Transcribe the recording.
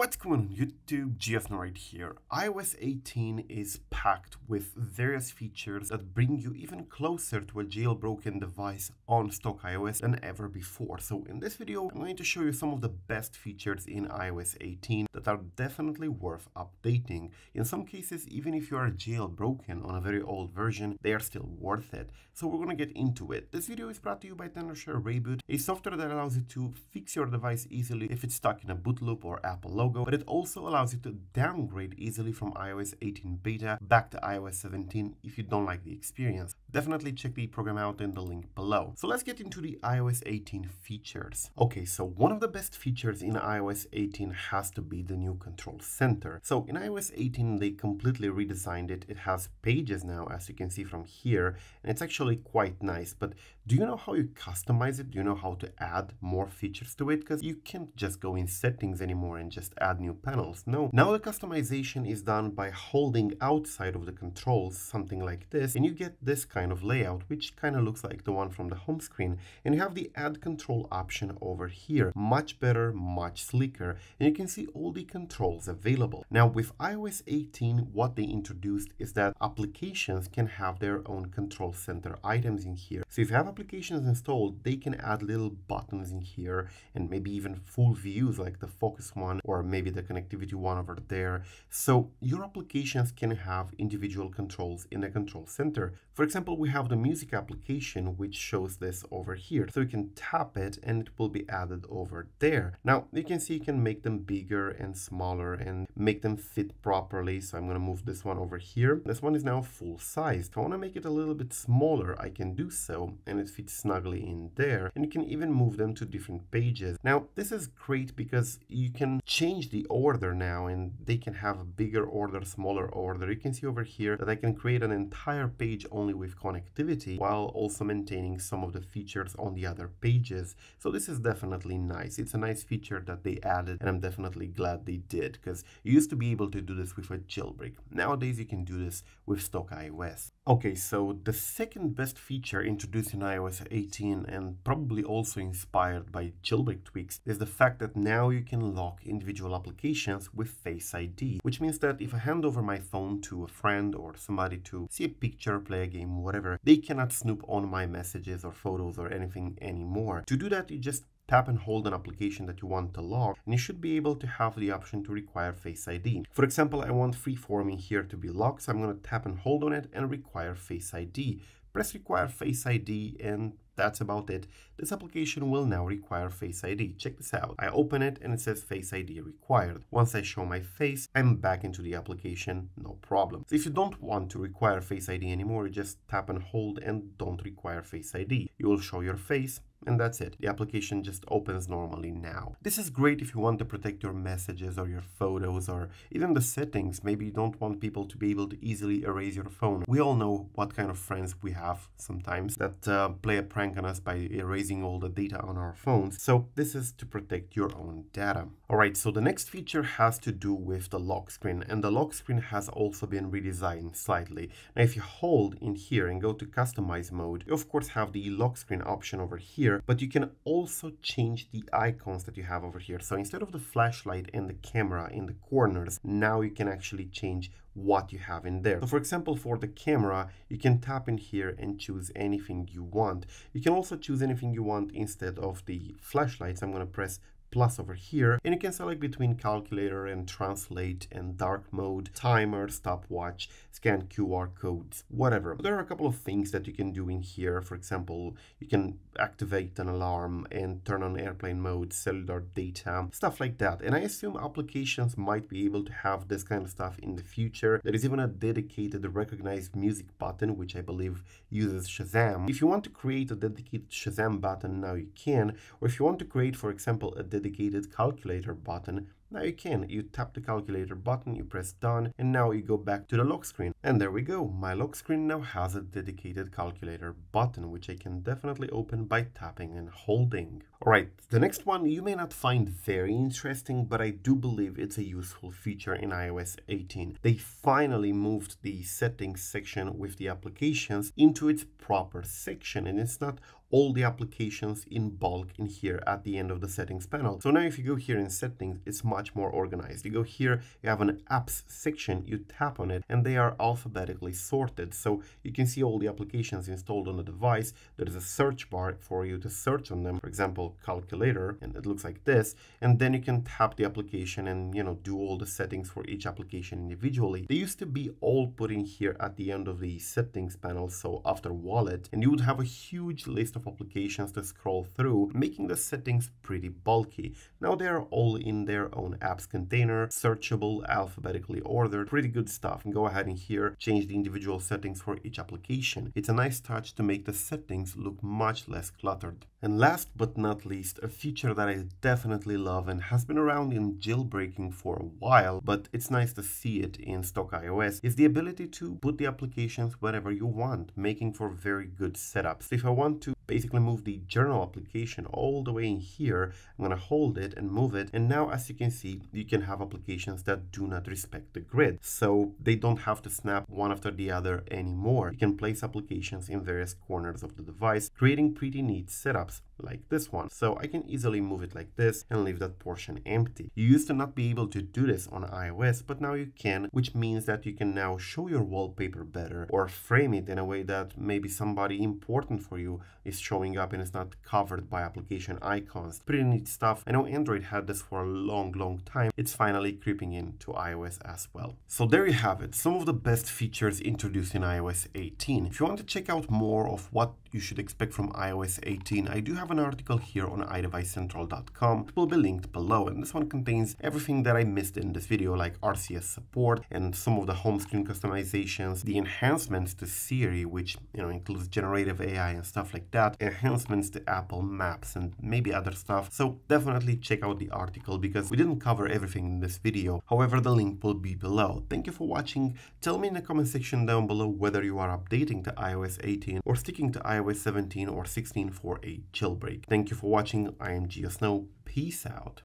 What's going on YouTube? GF right here. iOS 18 is packed with various features that bring you even closer to a jailbroken device on stock iOS than ever before. So in this video, I'm going to show you some of the best features in iOS 18 that are definitely worth updating. In some cases, even if you are jailbroken on a very old version, they are still worth it. So we're going to get into it. This video is brought to you by Tenorshare ReiBoot, a software that allows you to fix your device easily if it's stuck in a boot loop or Apple logo, but it also allows you to downgrade easily from iOS 18 beta back to iOS 17 if you don't like the experience. Definitely check the program out in the link below. So let's get into the iOS 18 features. Okay, so one of the best features in iOS 18 has to be the new control center. So in iOS 18, they completely redesigned it. It has pages now, as you can see from here, and it's actually quite nice. But do you know how you customize it? Do you know how to add more features to it? Because you can't just go in settings anymore and just add new panels. No, now the customization is done by holding outside of the controls, something like this, and you get this kind of layout, which kind of looks like the one from the home screen. And you have the add control option over here. Much better, much sleeker, and you can see all the controls available. Now with iOS 18, what they introduced is that applications can have their own control center items in here. So if you have applications installed, they can add little buttons in here and maybe even full views like the focus one or maybe the connectivity one over there. So your applications can have individual controls in the control center. For example, we have the music application, which shows this over here. So you can tap it and it will be added over there. Now you can see you can make them bigger and smaller and make them fit properly. So I'm going to move this one over here. This one is now full size. If I want to make it a little bit smaller, I can do so and it fits snugly in there. And you can even move them to different pages. Now this is great because you can change change the order now and they can have a bigger order, smaller order. You can see over here that I can create an entire page only with connectivity while also maintaining some of the features on the other pages. So this is definitely nice. It's a nice feature that they added and I'm definitely glad they did because you used to be able to do this with a jailbreak. Nowadays you can do this with stock iOS. Okay, so the second best feature introduced in iOS 18 and probably also inspired by jailbreak tweaks is the fact that now you can lock individual applications with Face ID, which means that if I hand over my phone to a friend or somebody to see a picture, play a game, whatever, they cannot snoop on my messages or photos or anything anymore. To do that, you just tap and hold an application that you want to lock, and you should be able to have the option to require Face ID. For example, I want Freeform in here to be locked, so I'm going to tap and hold on it and require Face ID. Press require Face ID and that's about it. This application will now require Face ID. Check this out. I open it and it says Face ID required. Once I show my face, I'm back into the application, no problem. So if you don't want to require Face ID anymore, you just tap and hold and don't require Face ID. You will show your face, and that's it. The application just opens normally now. This is great if you want to protect your messages or your photos or even the settings. Maybe you don't want people to be able to easily erase your phone. We all know what kind of friends we have sometimes that uh, play a prank on us by erasing all the data on our phones. So this is to protect your own data. Alright, so the next feature has to do with the lock screen and the lock screen has also been redesigned slightly. Now if you hold in here and go to customize mode, you of course have the lock screen option over here but you can also change the icons that you have over here. So instead of the flashlight and the camera in the corners, now you can actually change what you have in there. So for example, for the camera, you can tap in here and choose anything you want. You can also choose anything you want instead of the flashlights. I'm going to press plus over here and you can select between calculator and translate and dark mode, timer, stopwatch, scan QR codes, whatever. But there are a couple of things that you can do in here. For example, you can activate an alarm and turn on airplane mode, cellular data, stuff like that. And I assume applications might be able to have this kind of stuff in the future. There is even a dedicated recognized music button, which I believe uses Shazam. If you want to create a dedicated Shazam button, now you can. Or if you want to create, for example, a dedicated calculator button, now you can, you tap the calculator button, you press done, and now you go back to the lock screen. And there we go, my lock screen now has a dedicated calculator button, which I can definitely open by tapping and holding. Alright, the next one you may not find very interesting, but I do believe it's a useful feature in iOS 18. They finally moved the settings section with the applications into its proper section, and it's not all the applications in bulk in here at the end of the settings panel. So now if you go here in settings, it's much more organized. You go here, you have an apps section, you tap on it and they are alphabetically sorted. So you can see all the applications installed on the device. There is a search bar for you to search on them. For example, calculator, and it looks like this. And then you can tap the application and, you know, do all the settings for each application individually. They used to be all put in here at the end of the settings panel. So after wallet, and you would have a huge list of applications to scroll through, making the settings pretty bulky. Now they're all in their own apps container, searchable, alphabetically ordered, pretty good stuff. And go ahead and here, change the individual settings for each application. It's a nice touch to make the settings look much less cluttered. And last but not least, a feature that I definitely love and has been around in jailbreaking for a while, but it's nice to see it in stock iOS, is the ability to put the applications wherever you want, making for very good setups. If I want to basically move the journal application all the way in here, I'm going to hold it and move it. And now, as you can see, you can have applications that do not respect the grid. So they don't have to snap one after the other anymore. You can place applications in various corners of the device, creating pretty neat setups like this one. So I can easily move it like this and leave that portion empty. You used to not be able to do this on iOS, but now you can, which means that you can now show your wallpaper better or frame it in a way that maybe somebody important for you is showing up and it's not covered by application icons. Pretty neat stuff. I know Android had this for a long, long time. It's finally creeping into iOS as well. So there you have it, some of the best features introduced in iOS 18. If you want to check out more of what you should expect from iOS 18, I do have an article here on iDeviceCentral.com. It will be linked below, and this one contains everything that I missed in this video, like RCS support and some of the home screen customizations, the enhancements to Siri, which you know includes generative AI and stuff like that, enhancements to Apple Maps, and maybe other stuff. So definitely check out the article because we didn't cover everything in this video. However, the link will be below. Thank you for watching. Tell me in the comment section down below whether you are updating to iOS 18 or sticking to iOS 17 or 16 for a jailbreak. Thank you for watching. I am GeoSn0w. Peace out.